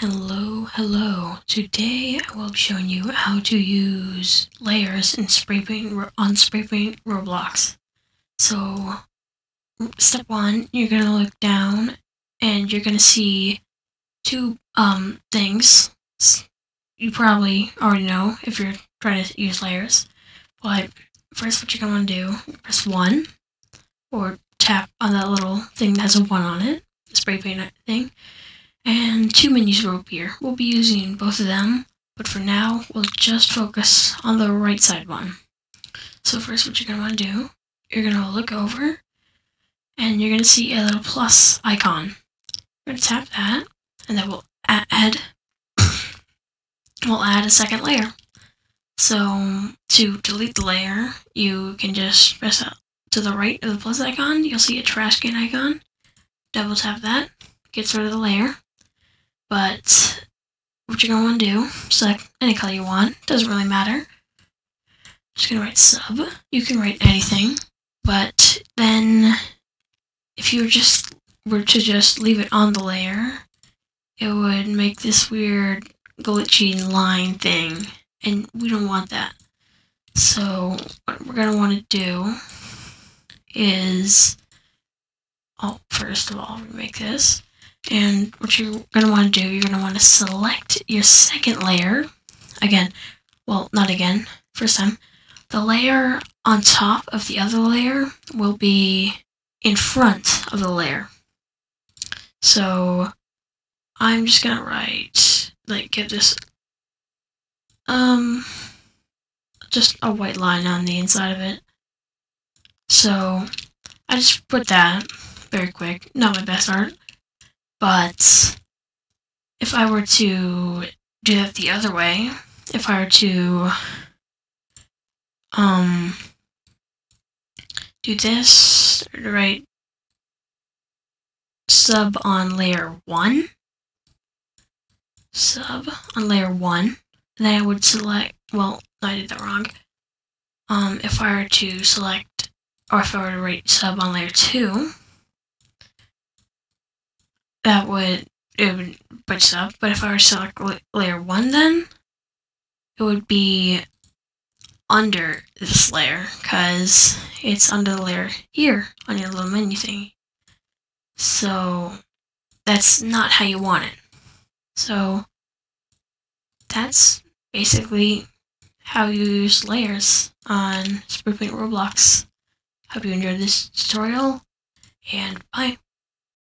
Hello, hello. Today I will be showing you how to use layers in spray paint on spray paint Roblox. So, step one, you're gonna look down and you're gonna see two um things. You probably already know if you're trying to use layers. But first, what you're gonna want to do, press one, or tap on that little thing that has a one on it, spray paint thing and two menus will appear. We'll be using both of them, but for now, we'll just focus on the right side one. So first, what you're going to want to do, you're going to look over, and you're going to see a little plus icon. You're going to tap that, and that will add, we'll add a second layer. So to delete the layer, you can just press to the right of the plus icon. You'll see a trash can icon. Double tap that, gets rid of the layer. But what you're going to want to do, select any color you want, doesn't really matter. Just going to write sub. You can write anything, but then if you just were to just leave it on the layer, it would make this weird glitchy line thing, and we don't want that. So what we're going to want to do is, oh, first of all, we make this. And what you're going to want to do, you're going to want to select your second layer. Again, well, not again, first time. The layer on top of the other layer will be in front of the layer. So I'm just going to write, like, give this, um, just a white line on the inside of it. So I just put that very quick. Not my best art. But if I were to do that the other way, if I were to um do this, right sub on layer 1, sub on layer 1, then I would select, well, I did that wrong. Um, if I were to select, or if I were to write sub on layer 2, that would it would butch up. But if I were to select layer one, then it would be under this layer because it's under the layer here on your little menu thing. So that's not how you want it. So that's basically how you use layers on Spray Paint Roblox. Hope you enjoyed this tutorial, and bye.